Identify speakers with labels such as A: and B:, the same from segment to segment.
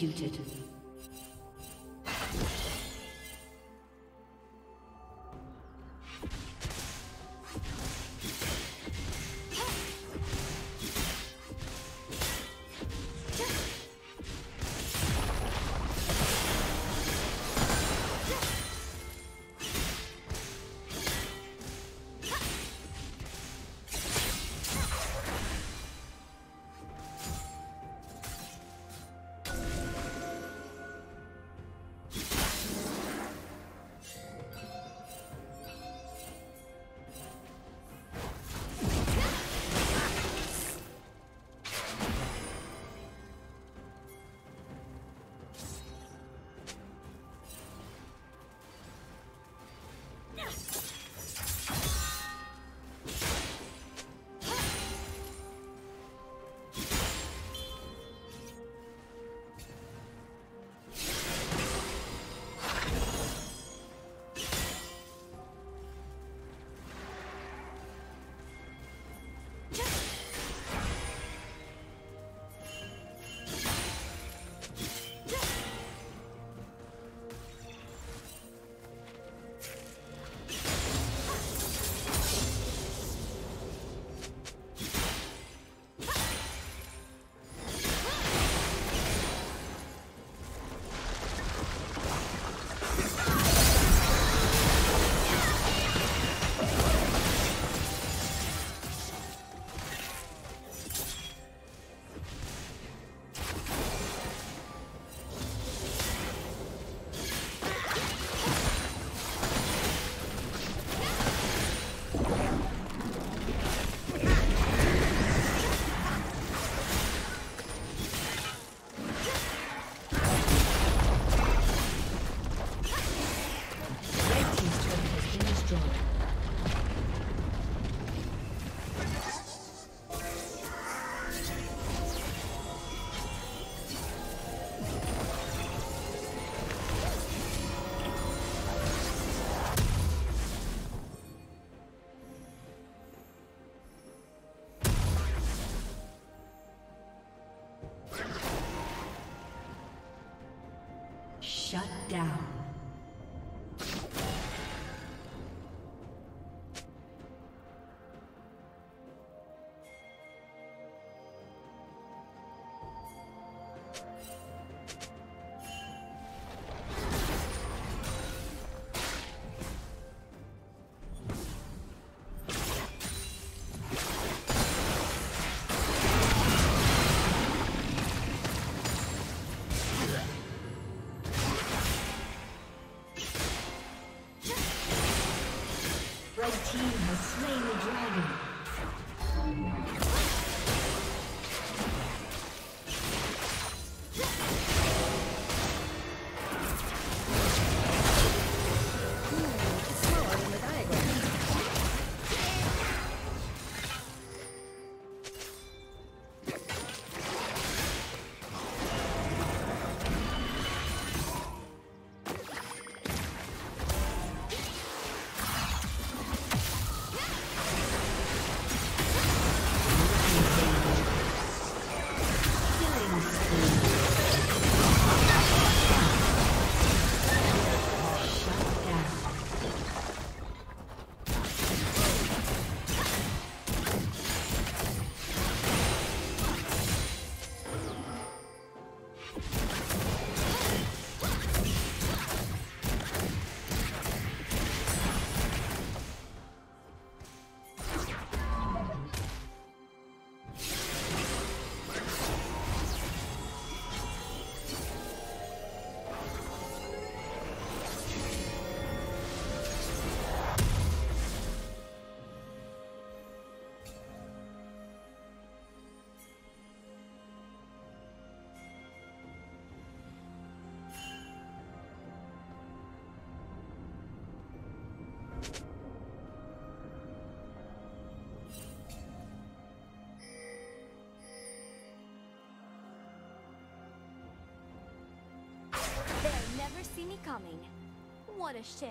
A: executed. down. Shut down.
B: Never see me coming. What a shame.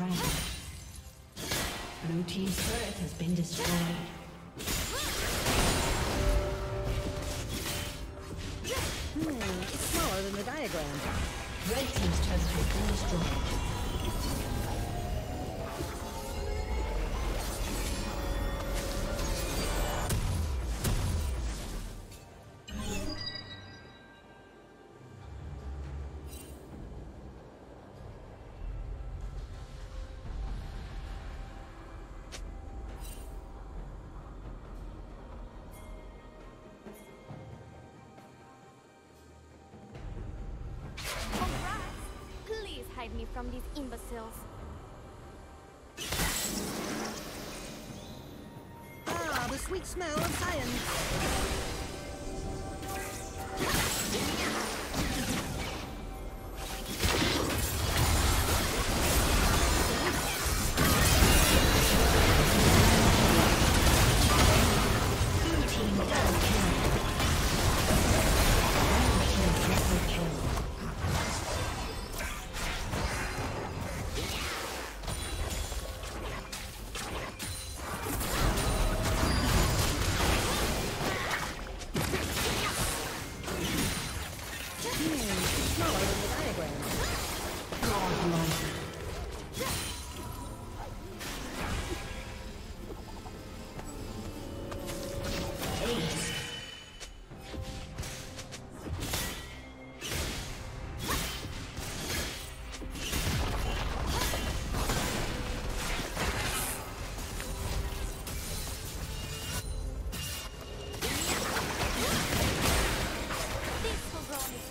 A: Slain. Blue team's turret has been destroyed.
C: Hmm, it's smaller than the diagram.
A: Red team's turret has been destroyed.
C: Sweet smell of science.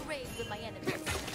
B: with my enemies.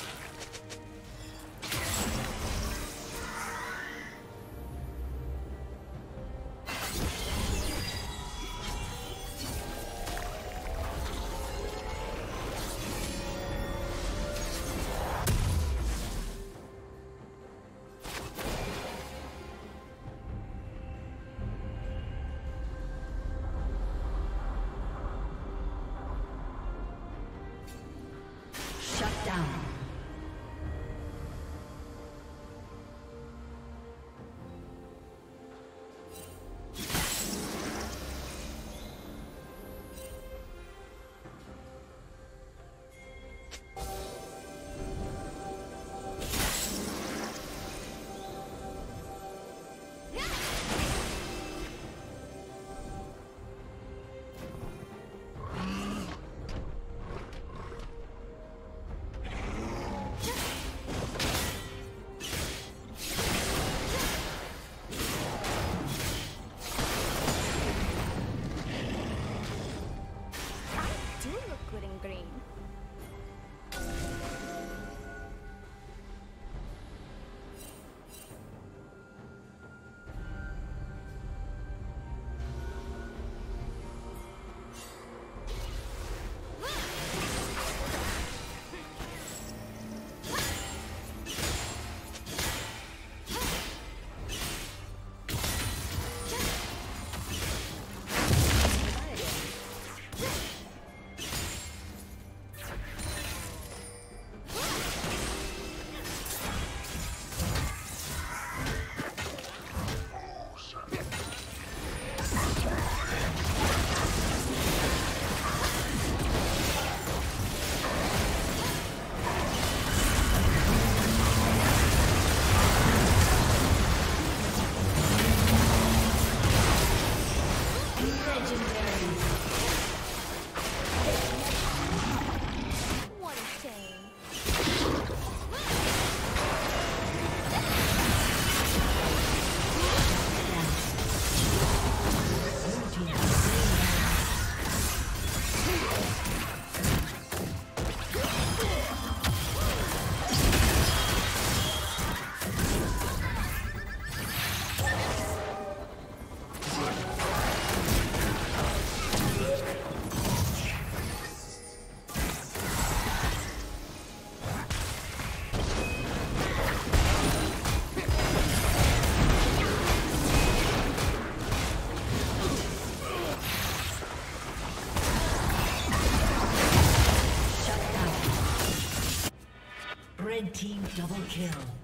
A: Double kill.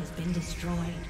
A: Has been destroyed.